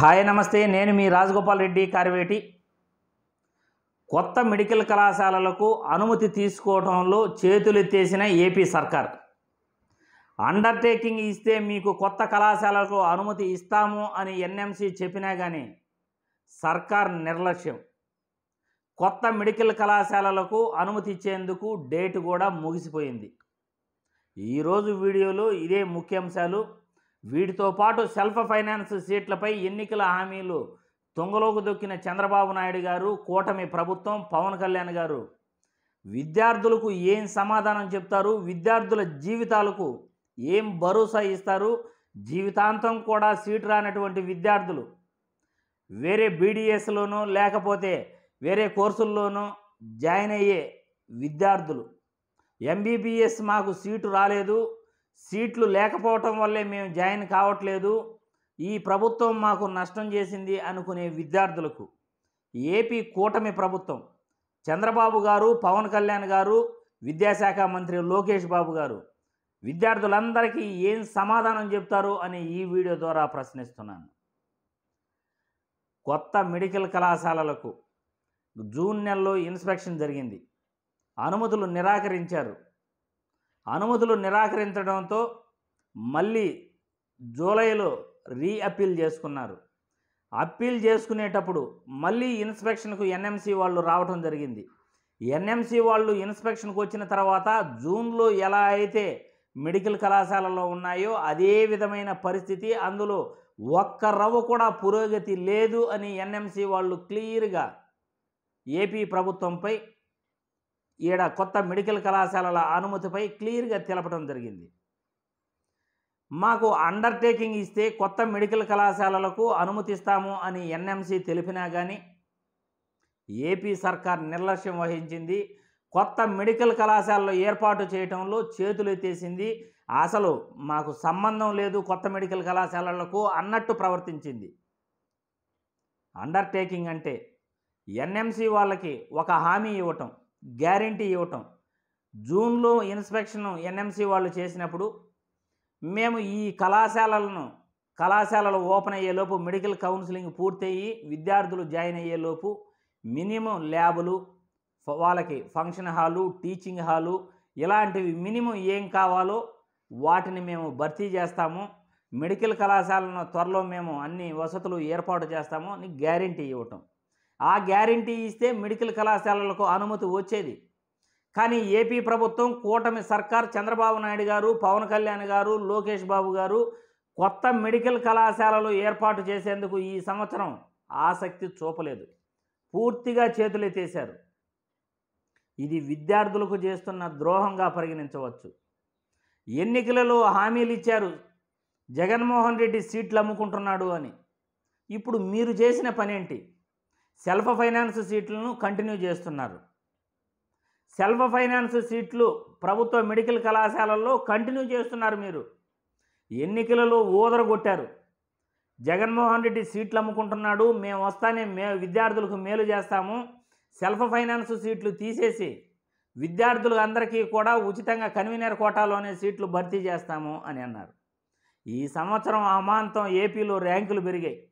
Hi నమస్తే నేను మీ రాజగోపాల్ రెడ్డి కార్వేటి. కొత్త మెడికల్ కళాశాలలకు అనుమతి తీసుకోవడంలో చేతులెత్తేసిన ఏపీ సర్కార్. అండర్టేకింగ్ ఇస్తే మీకు కొత్త కళాశాలకు అనుమతి ఇస్తాము అని ఎన్ఎంసి చెప్పినా కానీ సర్కార్ నిర్లక్ష్యం. కొత్త మెడికల్ కళాశాలలకు అనుమతి ఇచ్చేందుకు డేట్ కూడా ముగిసిపోయింది. ఈరోజు వీడియోలో ఇదే ముఖ్యాంశాలు. వీటితో పాటు సెల్ఫ్ ఫైనాన్స్ సీట్లపై ఎన్నికల హామీలు తుంగలోకి దొక్కిన చంద్రబాబు నాయుడు గారు కూటమి ప్రభుత్వం పవన్ కళ్యాణ్ గారు. విద్యార్థులకు ఏం సమాధానం చెప్తారు? విద్యార్థుల జీవితాలకు ఏం భరోసా ఇస్తారు? జీవితాంతం కూడా సీటు రానటువంటి విద్యార్థులు. వేరే బీడీఎస్లోనూ లేకపోతే వేరే కోర్సుల్లోనూ జాయిన్ అయ్యే విద్యార్థులు. ఎంబీబీఎస్ మాకు సీటు రాలేదు. సీట్లు లేకపోవటం వల్లే మేము జాయిన్ కావట్లేదు. ఈ ప్రభుత్వం మాకు నష్టం చేసింది అనుకునే విద్యార్థులకు ఏపీ కూటమి ప్రభుత్వం చంద్రబాబు గారు పవన్ కళ్యాణ్ గారు విద్యాశాఖ మంత్రి లోకేష్ బాబు గారు విద్యార్థులందరికీ ఏం సమాధానం చెప్తారు అని ఈ వీడియో ద్వారా ప్రశ్నిస్తున్నాను. కొత్త మెడికల్ కళాశాలలకు జూన్ నెలలో ఇన్స్పెక్షన్ జరిగింది. అనుమతులు నిరాకరించారు. అనుమతులు నిరాకరించడంతో మళ్ళీ జూలైలో రీ అప్పీల్ చేసుకున్నారు. అప్పీల్ చేసుకునేటప్పుడు మళ్ళీ ఇన్స్పెక్షన్కు ఎన్ఎంసి వాళ్ళు రావటం జరిగింది. ఎన్ఎంసి వాళ్ళు ఇన్స్పెక్షన్కి వచ్చిన తర్వాత జూన్లో ఎలా అయితే మెడికల్ కళాశాలలో ఉన్నాయో అదే విధమైన పరిస్థితి అందులో ఒక్క రవ్వ కూడా పురోగతి లేదు అని ఎన్ఎంసి వాళ్ళు క్లియర్గా ఏపీ ప్రభుత్వంపై ఈడ కొత్త మెడికల్ కళాశాలల అనుమతిపై క్లియర్గా తెలపడం జరిగింది. మాకు అండర్టేకింగ్ ఇస్తే కొత్త మెడికల్ కళాశాలలకు అనుమతిస్తాము అని ఎన్ఎంసి తెలిపినా కానీ ఏపీ సర్కార్ నిర్లక్ష్యం వహించింది. కొత్త మెడికల్ కళాశాలలో ఏర్పాటు చేయటంలో చేతులు ఎత్తేసింది. అసలు మాకు సంబంధం లేదు కొత్త మెడికల్ కళాశాలలకు అన్నట్టు ప్రవర్తించింది. అండర్టేకింగ్ అంటే ఎన్ఎంసి వాళ్ళకి ఒక హామీ ఇవ్వటం. గ్యారంటీ ఇవ్వటం. జూన్లో ఇన్స్పెక్షన్ ఎన్ఎంసి వాళ్ళు చేసినప్పుడు మేము ఈ కళాశాలలను కళాశాలలు ఓపెన్ అయ్యేలోపు మెడికల్ కౌన్సిలింగ్ పూర్తయ్యి విద్యార్థులు జాయిన్ అయ్యేలోపు మినిమం ల్యాబులు వాళ్ళకి ఫంక్షన్ హాలు టీచింగ్ హాలు ఇలాంటివి మినిమం ఏం కావాలో వాటిని మేము భర్తీ చేస్తాము. మెడికల్ కళాశాలను త్వరలో మేము అన్ని వసతులు ఏర్పాటు చేస్తాము అని గ్యారంటీ ఇవ్వటం. ఆ గ్యారంటీ ఇస్తే మెడికల్ కళాశాలలకు అనుమతి వచ్చేది. కానీ ఏపీ ప్రభుత్వం కూటమి సర్కార్ చంద్రబాబు నాయుడు గారు పవన్ కళ్యాణ్ గారు లోకేష్ బాబు గారు కొత్త మెడికల్ కళాశాలలు ఏర్పాటు చేసేందుకు ఈ సంవత్సరం ఆసక్తి చూపలేదు. పూర్తిగా చేతులెత్తేశారు ఇది విద్యార్థులకు చేస్తున్న ద్రోహంగా పరిగణించవచ్చు. ఎన్నికలలో హామీలు ఇచ్చారు. జగన్మోహన్ రెడ్డి సీట్లు అమ్ముకుంటున్నాడు అని. ఇప్పుడు మీరు చేసిన పనేంటి? సెల్ఫ్ ఫైనాన్స్ సీట్లను కంటిన్యూ చేస్తున్నారు. సెల్ఫ్ ఫైనాన్స్ సీట్లు ప్రభుత్వ మెడికల్ కళాశాలల్లో కంటిన్యూ చేస్తున్నారు మీరు. ఎన్నికలలో ఊదరగొట్టారు. జగన్మోహన్ రెడ్డి సీట్లు అమ్ముకుంటున్నాడు మేము వస్తానే మే విద్యార్థులకు మేలు చేస్తాము. సెల్ఫ్ ఫైనాన్స్ సీట్లు తీసేసి విద్యార్థులు అందరికీ కూడా ఉచితంగా కన్వీనర్ కోటాలోనే సీట్లు భర్తీ చేస్తాము అని అన్నారు. ఈ సంవత్సరం అమాంతం ఏపీలో ర్యాంకులు పెరిగాయి.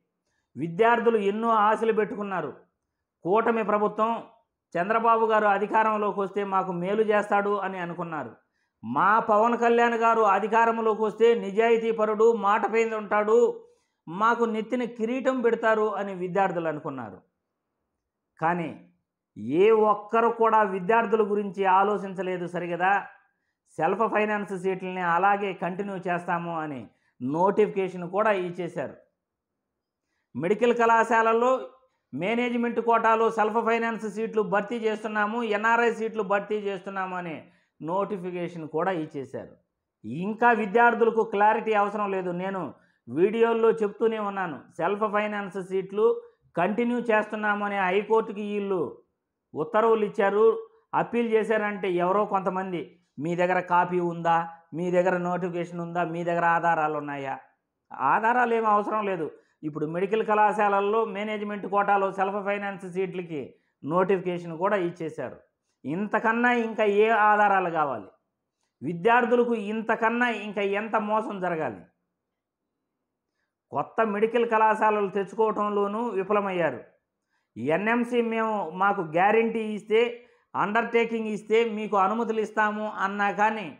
విద్యార్థులు ఎన్నో ఆశలు పెట్టుకున్నారు. కూటమి ప్రభుత్వం చంద్రబాబు గారు అధికారంలోకి వస్తే మాకు మేలు చేస్తాడు అని అనుకున్నారు. మా పవన్ కళ్యాణ్ గారు అధికారంలోకి వస్తే నిజాయితీ పరుడు మాట పైన ఉంటాడు మాకు నెత్తిన కిరీటం పెడతారు అని విద్యార్థులు అనుకున్నారు. కానీ ఏ ఒక్కరు కూడా విద్యార్థుల గురించి ఆలోచించలేదు సరిగదా? సెల్ఫ్ ఫైనాన్స్ సీట్లని అలాగే కంటిన్యూ చేస్తాము అని నోటిఫికేషన్ కూడా ఇచ్చేశారు. మెడికల్ కళాశాలల్లో మేనేజ్మెంట్ కోటాలో సెల్ఫ్ ఫైనాన్స్ సీట్లు భర్తీ చేస్తున్నాము ఎన్ఆర్ఐ సీట్లు భర్తీ చేస్తున్నాము అనే నోటిఫికేషన్ కూడా ఇచ్చేశారు. ఇంకా విద్యార్థులకు క్లారిటీ అవసరం లేదు. నేను వీడియోల్లో చెప్తూనే ఉన్నాను. సెల్ఫ్ ఫైనాన్స్ సీట్లు కంటిన్యూ చేస్తున్నాము అని హైకోర్టుకి వీళ్ళు ఉత్తర్వులు ఇచ్చారు. అప్పీల్ చేశారంటే ఎవరో కొంతమంది మీ దగ్గర కాపీ ఉందా? మీ దగ్గర నోటిఫికేషన్ ఉందా? మీ దగ్గర ఆధారాలు ఉన్నాయా? ఆధారాలు ఏమీ అవసరం లేదు. ఇప్పుడు మెడికల్ కళాశాలల్లో మేనేజ్మెంట్ కోటాలో సెల్ఫ్ ఫైనాన్స్ సీట్లకి నోటిఫికేషన్ కూడా ఇచ్చేశారు. ఇంతకన్నా ఇంకా ఏ ఆధారాలు కావాలి? విద్యార్థులకు ఇంతకన్నా ఇంకా ఎంత మోసం జరగాలి? కొత్త మెడికల్ కళాశాలలు తెచ్చుకోవటంలోనూ విఫలమయ్యారు. ఎన్ఎంసి మేము మాకు గ్యారంటీ ఇస్తే అండర్టేకింగ్ ఇస్తే మీకు అనుమతులు ఇస్తాము అన్నా కానీ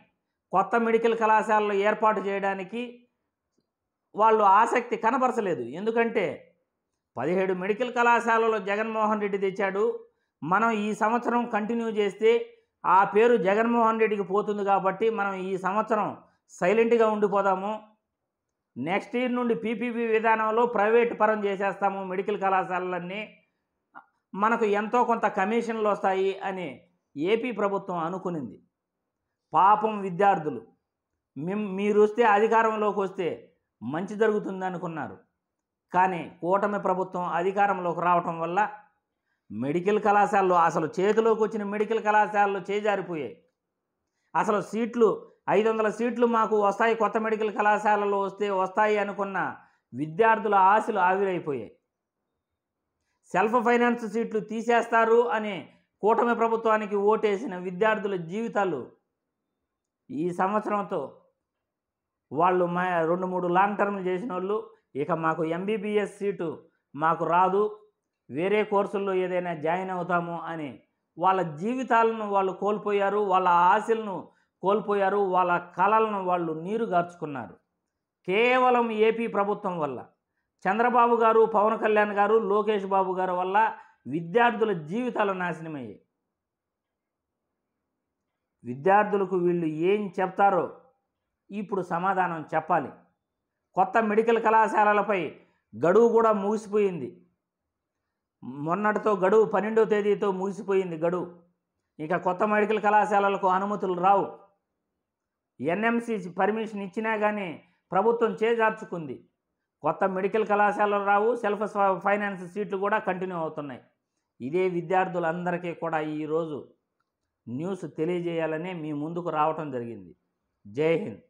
కొత్త మెడికల్ కళాశాలలు ఏర్పాటు చేయడానికి వాళ్ళు ఆసక్తి కనపరచలేదు ఎందుకంటే పదిహేడు మెడికల్ కళాశాలలో జగన్మోహన్ రెడ్డి తెచ్చాడు. మనం ఈ సంవత్సరం కంటిన్యూ చేస్తే ఆ పేరు జగన్మోహన్ రెడ్డికి పోతుంది కాబట్టి మనం ఈ సంవత్సరం సైలెంట్గా ఉండిపోదాము. నెక్స్ట్ ఇయర్ నుండి పీపీపీ విధానంలో ప్రైవేట్ పరం చేసేస్తాము మెడికల్ కళాశాలలన్నీ. మనకు ఎంతో కొంత కమిషన్లు వస్తాయి అని ఏపీ ప్రభుత్వం అనుకునింది. పాపం విద్యార్థులు. మిమ్ మీరు వస్తే అధికారంలోకి వస్తే మంచి జరుగుతుంది అనుకున్నారు. కానీ కూటమి ప్రభుత్వం అధికారంలోకి రావటం వల్ల మెడికల్ కళాశాలలో అసలు చేతిలోకి వచ్చిన మెడికల్ కళాశాలలో చేజారిపోయాయి. అసలు సీట్లు ఐదు వందల సీట్లు మాకు వస్తాయి కొత్త మెడికల్ కళాశాలలో వస్తే వస్తాయి అనుకున్న విద్యార్థుల ఆశలు ఆవిరైపోయాయి. సెల్ఫ్ ఫైనాన్స్ సీట్లు తీసేస్తారు అని కూటమి ప్రభుత్వానికి ఓటేసిన విద్యార్థుల జీవితాలు ఈ సంవత్సరంతో వాళ్ళు మా రెండు మూడు లాంగ్ టర్మ్ చేసిన వాళ్ళు ఇక మాకు ఎంబీబీఎస్ సీటు మాకు రాదు వేరే కోర్సుల్లో ఏదైనా జాయిన్ అవుతాము అని వాళ్ళ జీవితాలను వాళ్ళు కోల్పోయారు వాళ్ళ ఆశలను కోల్పోయారు వాళ్ళ కళలను వాళ్ళు నీరు గార్చుకున్నారు. కేవలం ఏపీ ప్రభుత్వం వల్ల చంద్రబాబు గారు పవన్ కళ్యాణ్ గారు లోకేష్ బాబు గారు వల్ల విద్యార్థుల జీవితాలు నాశనమయ్యాయి. విద్యార్థులకు వీళ్ళు ఏం చెప్తారో ఇప్పుడు సమాధానం చెప్పాలి. కొత్త మెడికల్ కళాశాలలపై గడువు కూడా ముగిసిపోయింది. మొన్నటితో గడువు పన్నెండో తేదీతో ముగిసిపోయింది గడువు. ఇక కొత్త మెడికల్ కళాశాలలకు అనుమతులు రావు. ఎన్ఎంసి పర్మిషన్ ఇచ్చినా కానీ ప్రభుత్వం చేజార్చుకుంది. కొత్త మెడికల్ కళాశాలలు రావు సెల్ఫ్ ఫైనాన్స్ సీట్లు కూడా కంటిన్యూ అవుతున్నాయి. ఇదే విద్యార్థులందరికీ కూడా ఈరోజు న్యూస్ తెలియజేయాలనే మీ ముందుకు రావటం జరిగింది. జై హింద్.